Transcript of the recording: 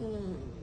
嗯。